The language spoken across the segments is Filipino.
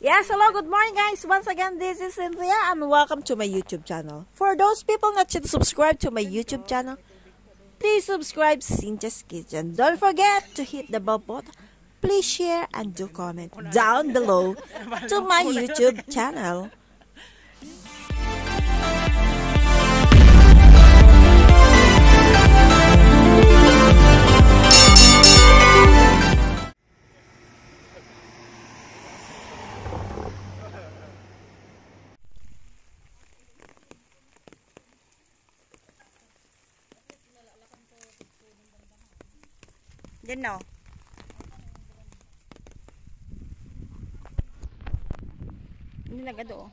Yes, hello, good morning guys. Once again, this is Cynthia and welcome to my YouTube channel. For those people not yet subscribed to my YouTube channel, please subscribe Cynthia's Kitchen. Don't forget to hit the bell button. Please share and do comment down below to my YouTube channel. Yan no. Hindi nagado oh.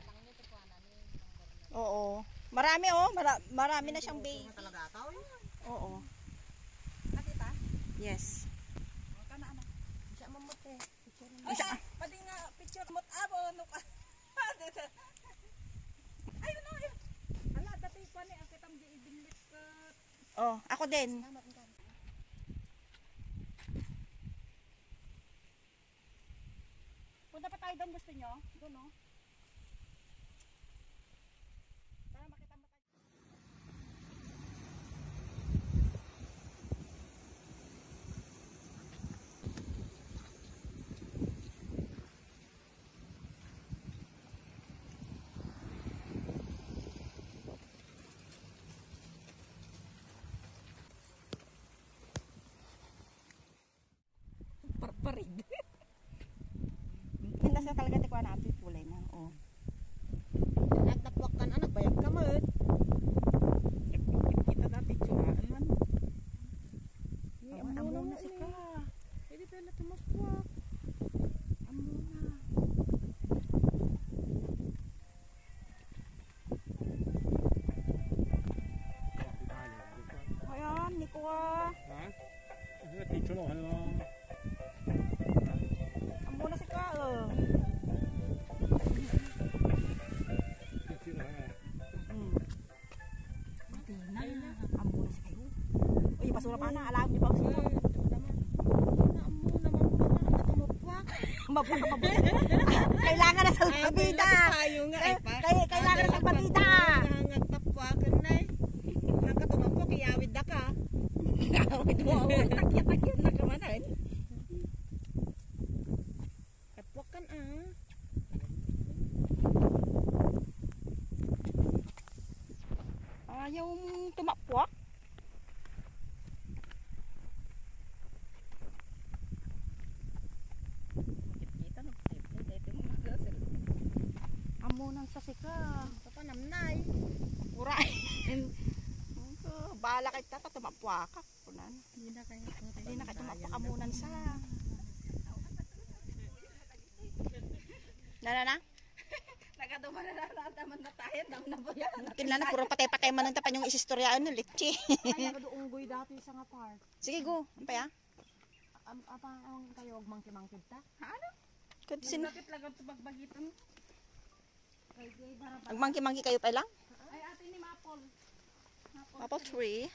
Oo. Marami oh, Mara marami na siyang bay. Talaga ikaw? Oo. Nakita? Yes. Kana ano? Siya mamot eh. Ay, Ay, pati nga picture mo abo no ka. Ay, no, ay. Ala, dati pa ni ang kitang di ibinlit. Oh, ako din. Punta pa tayo doon gusto nyo? Doon no? Para makita mo tayo. Parparig. Oh. Thịt chỗ nào hả? Mm. Na. Amo na si kayo. Uy, basura pa na. Alam niyo ba ang sino? Mabuka mabuka. Kailangan na sa pabida. Tayo nga Kay, ay pa. kay, kailangan na sa pabida. Nagtapwakan na eh. Nakatumapwak, iyawid na ka. Iyawid mo. Takya-takya na ka man eh. Tapwakan ah. Ayaw mong tumapwak. Kita no. Dito mo na Amo nang sa sika. Kapanamnay. Uray. Bala kay tata tumapwak ka. Punan. Hindi na kayo. Hindi na kay tumapwak amunan sa. Na na na. Nagaduma na nataman na tayo. Dam na po yan. Kinla na puro patay-patay man ang tapan yung isistoryaan ng leche. Ay, nagaduunggoy dati sa nga park. Sige go. Pa ya? Am apa ang kayo og mangki-mangkid ta? Ano? Sin Bakit lang ito bagbagitan? Magmangki-mangki kayo pa lang? Ay ate ni Mapol. Apple tree.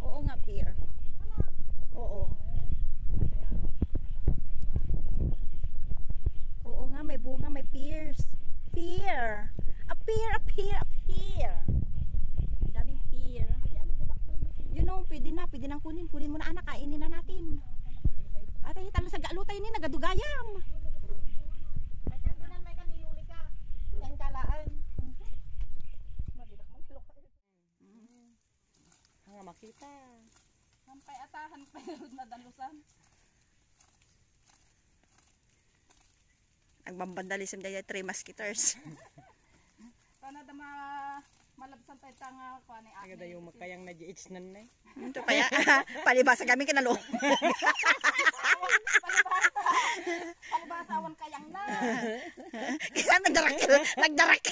Oo nga, pear. Oo. Oo nga, may bunga, may pears. Pear. A pear, a pear, a pear. Ang daming pear. You know, pwede na, pwede nang kunin. Kunin mo na anak, kainin na natin. Atay, talo sa galutay ni, nagadugayam. Hanga makita. Sampay atahan pa yun na dalusan. Nagbambandalism dahil three musketeers. Kana da ma malabsan tayo tanga ko ani Ang ganda yung makayang na GH nan na eh. Ito kaya, palibasa kami kinalo. palibasa awan kayang na. Kaya nagdarak, nagdarak.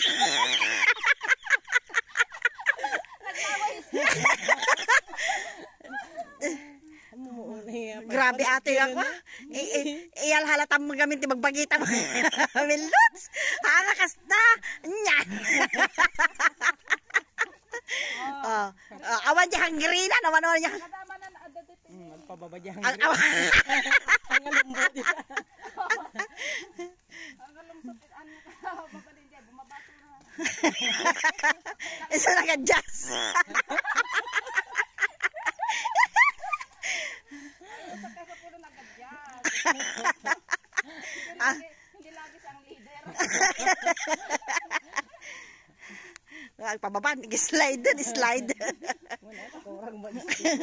Grabe ate ako. I- i- Iyal halata mo gamit ti magbagita mo. Milots. Halakas na. Nya. Oh, oh, awan niya hangri na naman naman niya. Kadama na na ada dito. Ang awan. Ang alumbot nila. Ang kalungsot ano ka babalin bumabato na. Isa na ka jazz. Sa kaya puro nagadyan. Ah. Hindi, hindi lagi siyang leader. Ay, pababa, slide dun, slide. Wala, kurang ba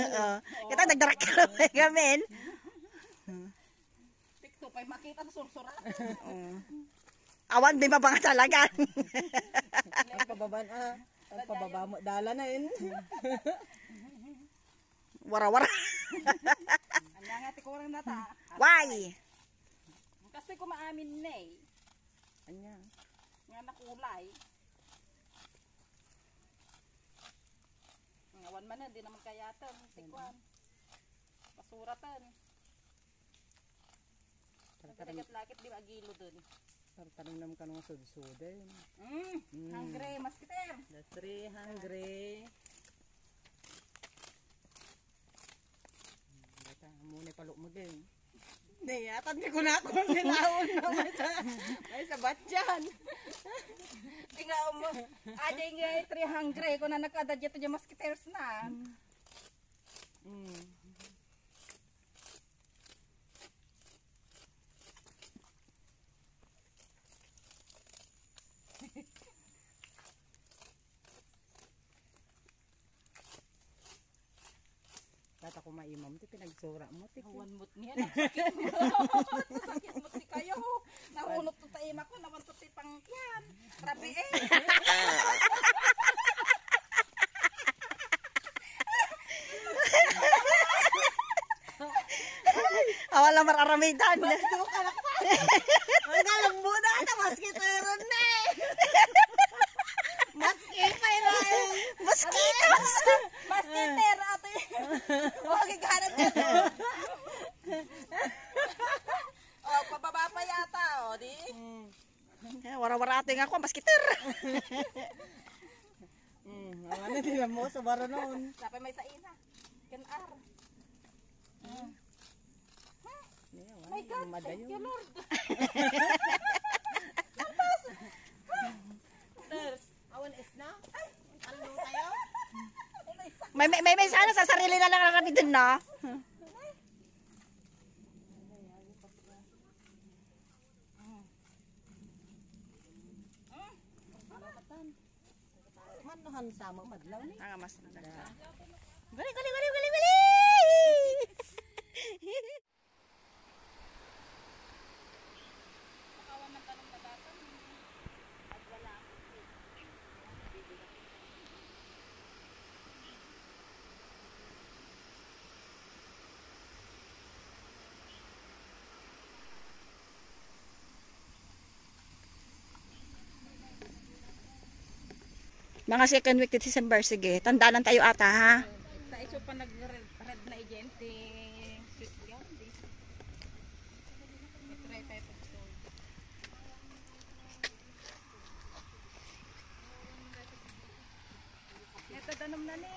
kita nagdarak ka naman gamin. Tikto pa makita na sursura. Awan, di mabanga talaga. Ang pababa, ah. Ang pababa mo, dala na yun. Wara-wara. Anya nga ti kurang nata. Why? Kasi ko maamin na eh. Anya. Nga nakulay. Ngawan man na, di naman kayatan. Tikwan. Basuratan. Nagdagat-lakit di ba agilo dun. Tartanong naman ka nung sud-sudin. Mm. Mm. Hungry, maskiter. That's three hungry. Bata, muna palok mo din. Hindi, atan ko na ako nilaon na may sa, may sa batyan. Tingnan mo, aja nga itri hungry ko na nakadadya to dyan maskiters na. Mm. Tata ko maimam, ti pinagsura mo, Nawan mo't niya, sakit mo. sakit mo si kayo. Nahunot to taima ko, nawan to ti pangkyan. Grabe eh. Awan lang mararamidan. Ang galang muna na maskiteron na eh. Maskiter eh. Mosquitoes. Maskiter ate. Huwag ikahanap ka to. oh, pababa pa yata, oh, di? Wara-wara ating ako, maskiter. Mm, ang ano nila mo sa baro noon. Dapat may saina. Kanar. My God, thank you, Lord. Nurse, awan is na? Tayo? May, may, may, may sana sa sarili na lang kami dun, no? Manuhan sama madlaw ni. Ang mas gali, gali, gali, gali! Mga second week of December, sige. Tandaan tayo ata, ha? Sa iso pa nag-red red na agente. Ito danom na ni.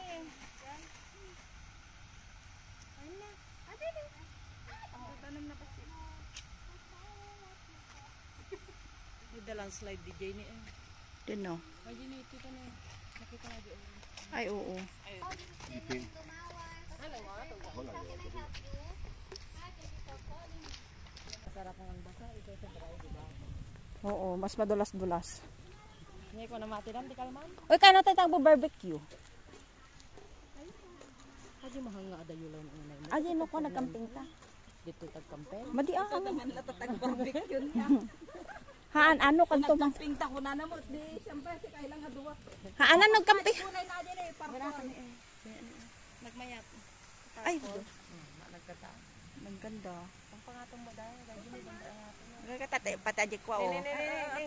Danom na kasi. May slide DJ ni eh. Dun, no? Ay, oo. Oo, mas madulas-dulas. Ngayon ko na matiram, di kalman. Uy, kaya natin tagbo barbecue. Adi mahanga ada yulan ang unay mo. Ay, no ko, nagkamping ta. Dito tagkampel. Madi ah, ano. Man latatag barbecue niya. Haan, ano, kanto mang. Pinta ko na namot di. Siyempre si kailang nga duwa. Haan, ano, nagkampi. Kulay na din eh. Parang Nagmayat. Ay, Nagkata. naganda. Ang pangatong mo dahil, Nagkatate, patadik ko, oh.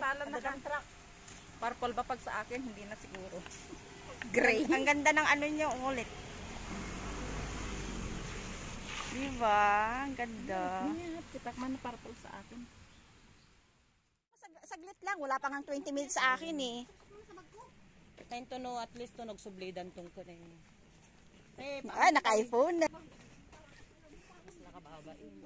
Talo na contract. Purple ba pag sa akin? Hindi na siguro. Gray. Ang ganda ng ano niyo, ulit. Diba? Ang ganda. Kitak man purple sa akin. Sag- saglit lang, wala pa nga 20 minutes sa akin eh. Kain to no, at least to nagsublidan tong ko na yun. Eh, Ay, naka-iPhone na. nakababa yun.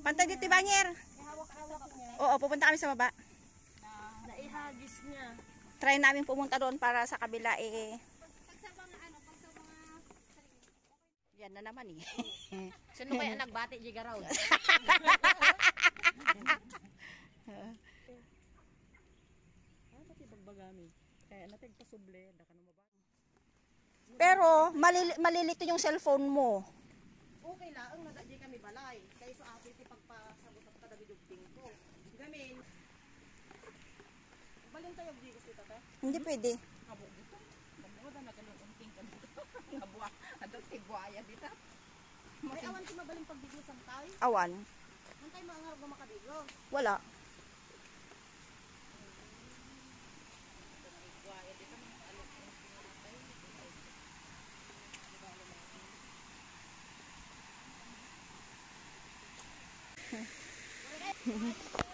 Pantay dito, Banyer. Oo, pupunta kami sa baba. Naihagis niya. Try namin pumunta doon para sa kabila eh. Yan na naman eh. Sino kaya nagbati di garaw? Ah, pati pagbagami. Kaya natin pasuble, da. Pero malili- malilito yung cellphone mo. Okay lang, ang kami balay. Kaya sa atin ti pagpasagot at kadabi dugting ko. Gamin. Balin tayo di ko sita ta. Hindi pwede. Abo dito. Kamuha na nagalunting ka dito. Nabwa. Adot ti buhaya dito. May awan ti mabaling pagbigyo sa tay. Awan. Antay mga nga makadigo. Wala. At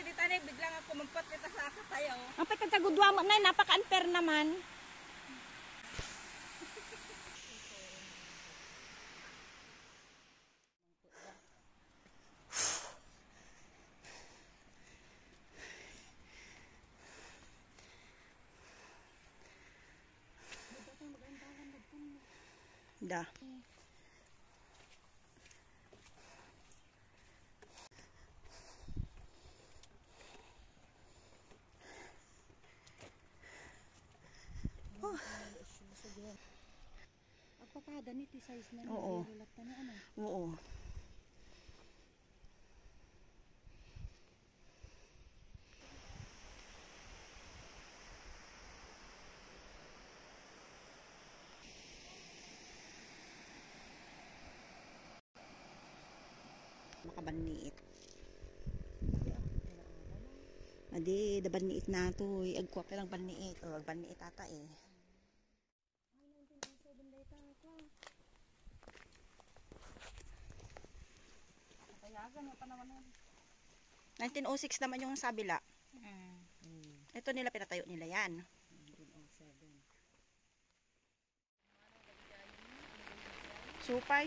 ano, di tanay, biglang ako magpat kita sa katayo. Ang pagkagudwa mo na, napaka-unfair naman. Da. Agpakada ni ti size na Oo. Rulat na ano. Oo. Makabaniit. Adi, dabaniit na to. eh. Agkwak lang baniit. O, agbaniit ata eh. Kayagan mo pa naman yan. 1906 naman yung sabila. Ito nila pinatayo nila yan. Supay.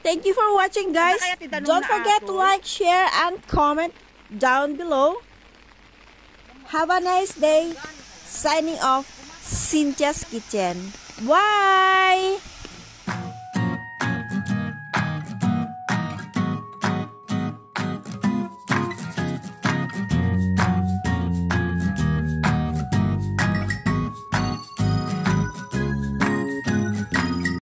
Thank you for watching guys. Kaya tinanong Don't forget to like, share, and comment down below. Have a nice day. Signing off, Cynthia's Kitchen. Bye!